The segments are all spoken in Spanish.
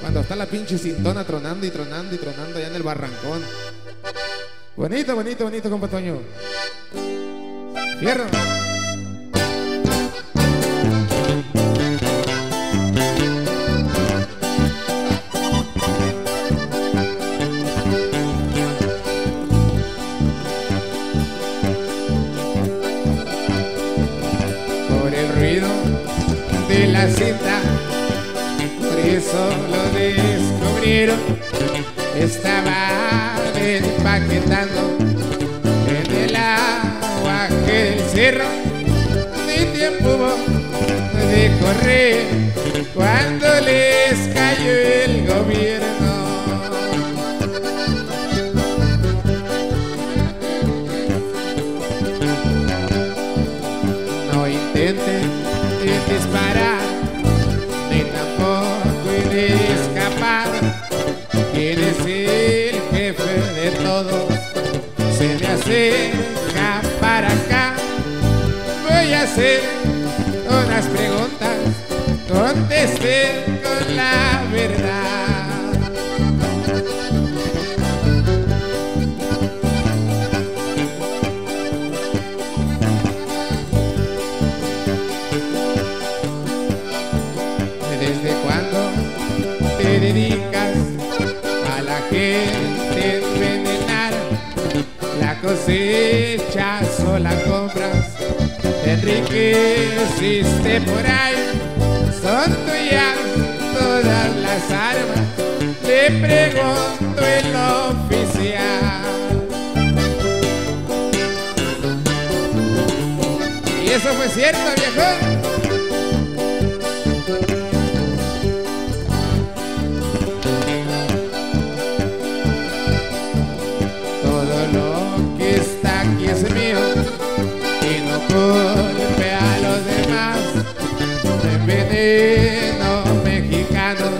Cuando está la pinche cintona tronando y tronando y tronando allá en el barrancón. Bonito, bonito, bonito, compa Toño. Fierro. Por el ruido de la cinta, eso lo descubrieron. Estaba empaquetando en el agua del cerro. Ni tiempo hubo de correr cuando les cayó el gobierno. No intenten disparar, todos? Se me acerca para acá. Voy a hacer unas preguntas, contesten con la verdad. ¿Desde cuándo te dedicas a la gente envenenar? La cosecha sola compras, te enriqueciste por ahí. Son tuyas todas las armas, le pregunto el oficial. Y eso fue cierto, viejo. Culpe a los demás. De veneno mexicanos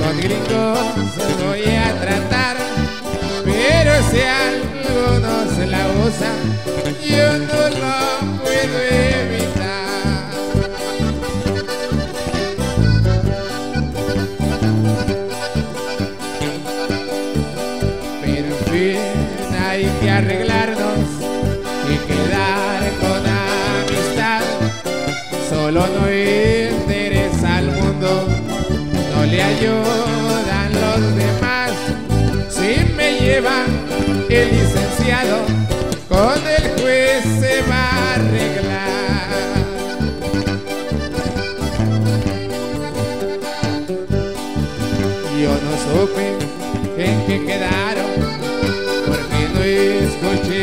con gringos voy a tratar, pero si algunos la usan, yo no lo puedo evitar. Pero en fin hay que arreglarnos y quedar Solo no interesa al mundo, no le ayudan los demás. Si me lleva el licenciado, con el juez se va a arreglar. Yo no supe en qué quedaron, porque no escuché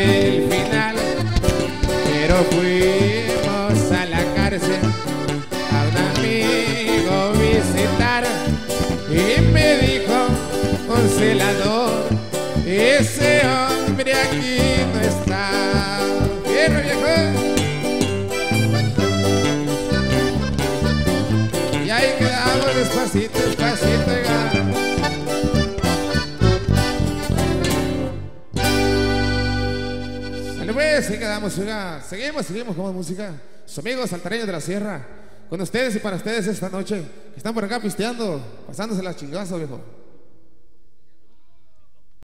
aquí no está. Fierro viejo. Y ahí quedamos despacito, despacito, oiga. Sale pues, quedamos. Seguimos, seguimos con música. Sus amigos saltareños de la sierra. Con ustedes y para ustedes esta noche. que Están por acá pisteando, pasándose las chingazos, viejo.